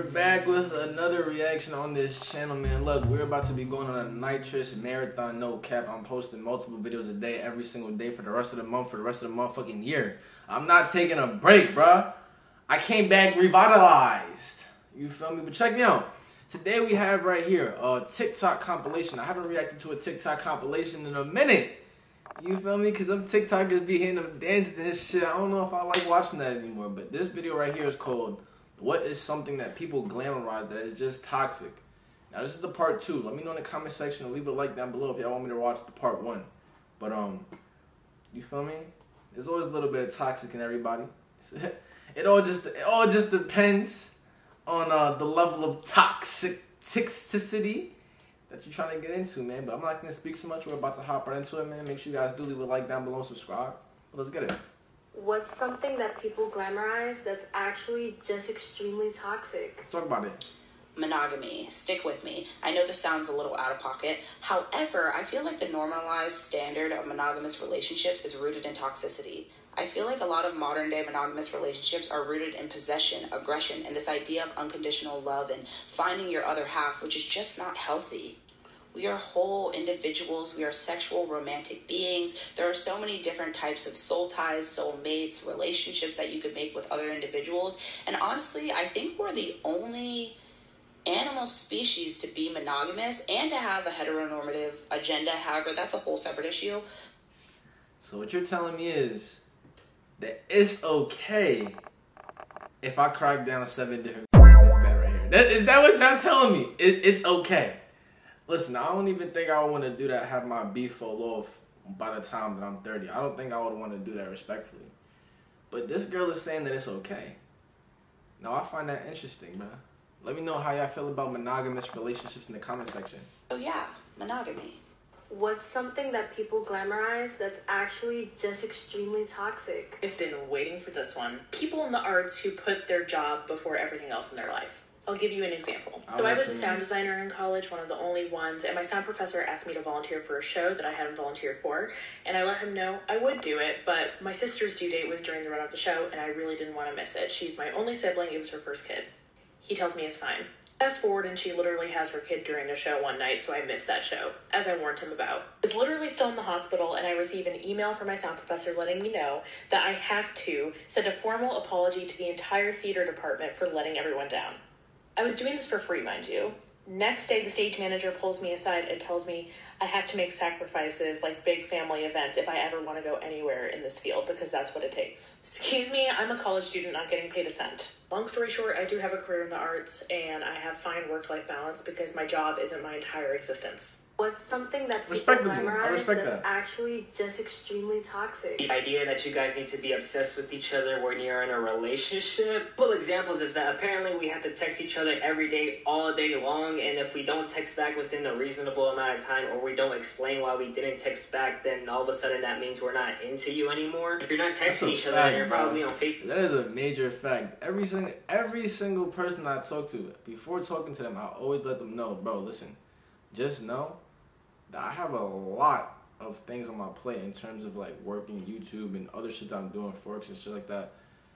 we're back with another reaction on this channel, man. Look, we're about to be going on a NiTris marathon, no cap. I'm posting multiple videos a day, every single day for the rest of the month, for the rest of the motherfucking year. I'm not taking a break, bruh. I came back revitalized. You feel me? But check me out. Today we have right here a TikTok compilation. I haven't reacted to a TikTok compilation in a minute. You feel me? Because them TikTokers be hitting them dances and shit. I don't know if I like watching that anymore. But this video right here is called What is Something That People Glamorize That Is Just Toxic? Now this is the part two. Let me know in the comment section and leave a like down below if y'all want me to watch the part one. But um, you feel me? There's always a little bit of toxic in everybody. it all just it all just depends on uh, the level of toxic toxicity that you're trying to get into, man. But I'm not gonna speak so much. We're about to hop right into it, man. Make sure you guys do leave a like down below subscribe. Let's get it. What's something that people glamorize that's actually just extremely toxic? Let's talk about it. Monogamy. Stick with me. I know this sounds a little out of pocket. However, I feel like the normalized standard of monogamous relationships is rooted in toxicity. I feel like a lot of modern day monogamous relationships are rooted in possession, aggression, and this idea of unconditional love and finding your other half, which is just not healthy. We are whole individuals. We are sexual, romantic beings. There are so many different types of soul ties, soulmates, relationships that you could make with other individuals. And honestly, I think we're the only animal species to be monogamous and to have a heteronormative agenda. However, that's a whole separate issue. So what you're telling me is that it's okay if I crack down seven different is that what y'all telling me? It, it's okay. Listen, I don't even think I would want to do that. Have my beef fall off by the time that I'm 30. I don't think I would want to do that respectfully. But this girl is saying that it's okay. Now I find that interesting, man. Let me know how y'all feel about monogamous relationships in the comment section. Oh yeah, monogamy. What's something that people glamorize that's actually just extremely toxic? I've been waiting for this one. People in the arts who put their job before everything else in their life. I'll give you an example. I'll so I was a sound designer in college, one of the only ones, and my sound professor asked me to volunteer for a show that I hadn't volunteered for, and I let him know I would do it, but my sister's due date was during the run of the show, and I really didn't want to miss it. She's my only sibling, it was her first kid. He tells me it's fine. Fast forward, and she literally has her kid during a show one night, so I missed that show, as I warned him about. I was literally still in the hospital, and I receive an email from my sound professor letting me know that I have to send a formal apology to the entire theater department for letting everyone down. I was doing this for free, mind you. Next day, the stage manager pulls me aside and tells me I have to make sacrifices like big family events if I ever want to go anywhere in this field because that's what it takes. Excuse me, I'm a college student not getting paid a cent. Long story short, I do have a career in the arts and I have fine work life balance because my job isn't my entire existence. What's something that people Respectable. I respect that's that. actually just extremely toxic? The idea that you guys need to be obsessed with each other when you're in a relationship. Full examples is that apparently we have to text each other every day, all day long, and if we don't text back within a reasonable amount of time, or we don't explain why we didn't text back, then all of a sudden that means we're not into you anymore. If you're not texting each other, fact, then you're bro. probably on Facebook. That is a major fact. Every single every single person I talk to, before talking to them, I always let them know, bro. Listen, just know that I have a lot of things on my plate in terms of like working YouTube and other shit that I'm doing, forex and shit like that.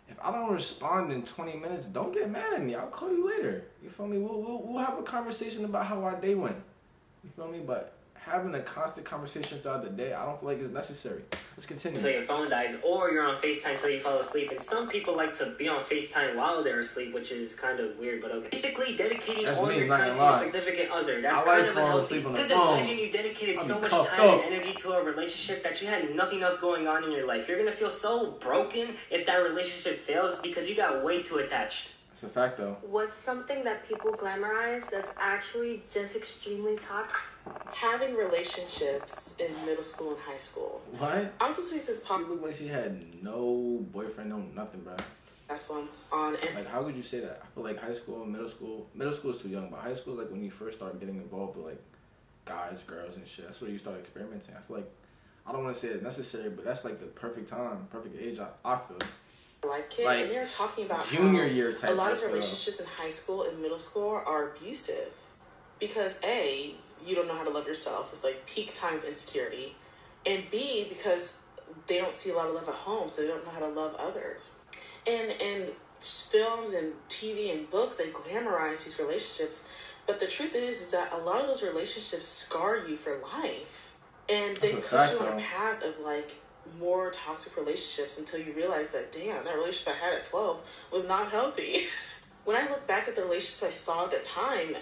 If I don't respond in 20 minutes, don't get mad at me. I'll call you later. You feel me? We'll we'll, we'll have a conversation about how our day went. You feel me? But having a constant conversation throughout the day, I don't feel like it's necessary. Let's continue. until your phone dies, or you're on FaceTime until you fall asleep. And some people like to be on FaceTime while they're asleep, which is kind of weird, but okay. Basically, dedicating That's all me, your time to your significant other. That's like kind of unhealthy. asleep on the Because imagine you dedicated I'll so much time up. and energy to a relationship that you had nothing else going on in your life. You're gonna feel so broken if that relationship fails because you got way too attached. It's a fact though. What's something that people glamorize that's actually just extremely toxic? having relationships in middle school and high school. What? I was listening to this She looked like she had no boyfriend, no nothing, bro. That's once on, and Like, how could you say that? I feel like high school and middle school, middle school is too young, but high school is like when you first start getting involved with like guys, girls, and shit. That's where you start experimenting. I feel like I don't want to say it's necessary, but that's like the perfect time, perfect age. I, I feel. Life kid, Like and they're talking about junior year type a lot of school. Uh, relationships in high school and middle school are abusive because a you don't know how to love yourself. It's like peak time of insecurity, and b because they don't see a lot of love at home, so they don't know how to love others. And and films and TV and books they glamorize these relationships, but the truth is is that a lot of those relationships scar you for life, and they push you on a path of like more toxic relationships until you realize that damn that relationship I had at twelve was not healthy. when I look back at the relationships I saw at the time,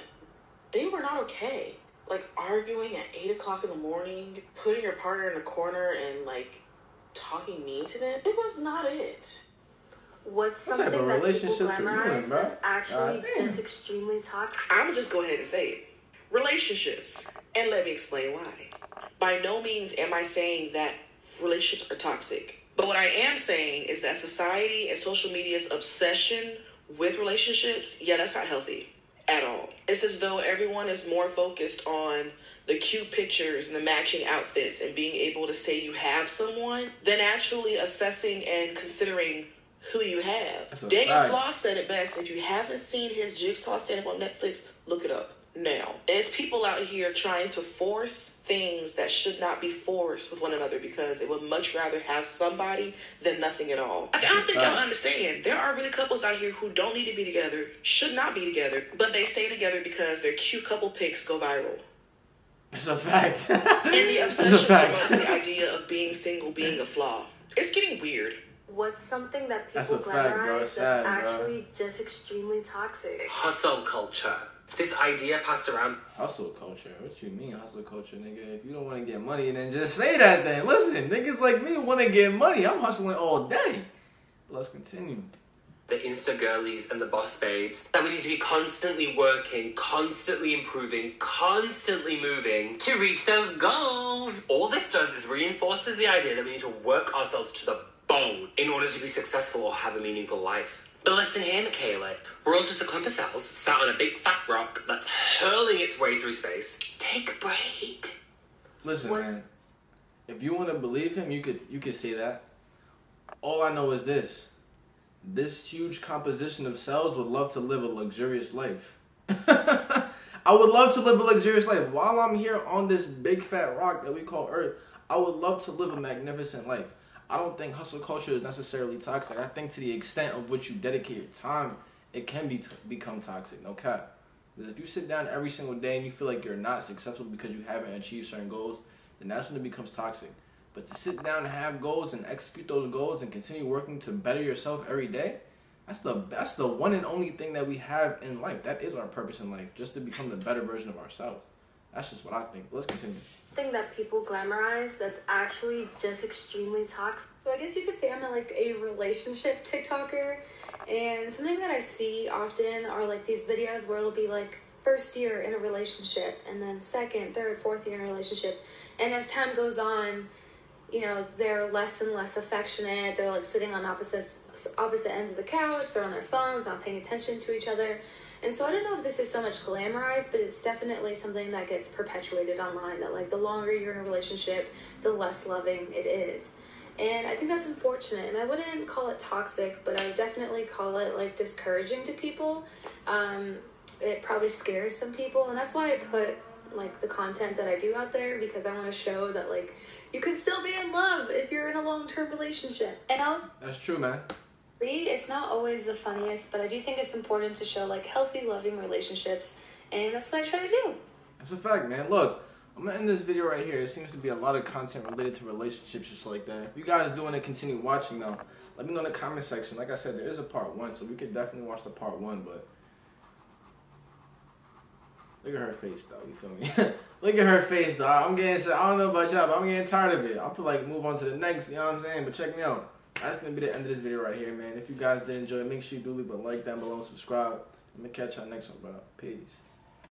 they were not okay. Like arguing at eight o'clock in the morning, putting your partner in a corner and like talking mean to them, it was not it. What's What type something of that people relationships were you in, glamorize bro? that's actually God just extremely toxic? I'm gonna just go ahead and say it. Relationships. And let me explain why. By no means am I saying that relationships are toxic. But what I am saying is that society and social media's obsession with relationships, yeah, that's not healthy at all. It's as though everyone is more focused on the cute pictures and the matching outfits and being able to say you have someone than actually assessing and considering who you have. Daniel. Sloss said it best. If you haven't seen his Jigsaw stand up on Netflix, look it up now. There's people out here trying to force things that should not be forced with one another because they would much rather have somebody than nothing at all. I, don't think y'all understand. There are really couples out here who don't need to be together, should not be together, but they stay together because their cute couple pics go viral. It's a fact. And the It's a obsession promotes the idea of being single being a flaw. It's getting weird. What's something that people That's a fact, bro. glamorize It's sad, that's bro. actually just extremely toxic? Hustle culture. This idea passed around Hustle culture. What you mean hustle culture, nigga? If you don't want to get money, then just say that. Then listen, niggas like me want to get money. I'm hustling all day. Let's continue. the Insta girlies and the boss babes that we need to be constantly working, constantly improving, constantly moving to reach those goals. All this does is reinforces the idea that we need to work ourselves to the bone in order to be successful or have a meaningful life. But listen here, Michaela. We're all just a clump of cells sat on a big fat rock that's hurling its way through space. Take a break. Listen, What- man. If you want to believe him, you could you could say that. All I know is this: this huge composition of cells would love to live a luxurious life. I would love to live a luxurious life while I'm here on this big fat rock that we call Earth. I would love to live a magnificent life. I don't think hustle culture is necessarily toxic. I think to the extent of which you dedicate your time, it can be become toxic. No cap. Because if you sit down every single day and you feel like you're not successful because you haven't achieved certain goals, then that's when it becomes toxic. But to sit down and have goals and execute those goals and continue working to better yourself every day, that's the that's the one and only thing that we have in life. That is our purpose in life, just to become the better version of ourselves. That's just what I think. Let's continue. Something that people glamorize that's actually just extremely toxic. So I guess you could say I'm a, like a relationship TikToker, and something that I see often are like these videos where it'll be like first year in a relationship, and then second, third, fourth year in a relationship, and as time goes on, you know they're less and less affectionate. They're like sitting on opposite opposite ends of the couch. They're on their phones, not paying attention to each other. And so I don't know if this is so much glamorized, but it's definitely something that gets perpetuated online. That like the longer you're in a relationship, the less loving it is. And I think that's unfortunate. And I wouldn't call it toxic, but I would definitely call it like discouraging to people. Um, it probably scares some people, and that's why I put like the content that I do out there because I want to show that like you can still be in love if you're in a long term relationship. And I'll That's true, man. It's not always the funniest, but I do think it's important to show like healthy, loving relationships, and that's what I try to do. That's a fact, man. Look, I'm gonna end this video right here. It seems to be a lot of content related to relationships, just like that. If you guys do want to continue watching, though, let me know in the comment section. Like I said, there is a part one, so we could definitely watch the part one. But look at her face, though. You feel me? look at her face, dog. I'm getting. I don't know about y'all, but I'm getting tired of it. I feel like move on to the next. You know what I'm saying? But check me out. That's gonna be the end of this video right here, man. If you guys did enjoy, make sure you do leave a like down below subscribe. I'm gonna catch y'all next one, bro. Peace.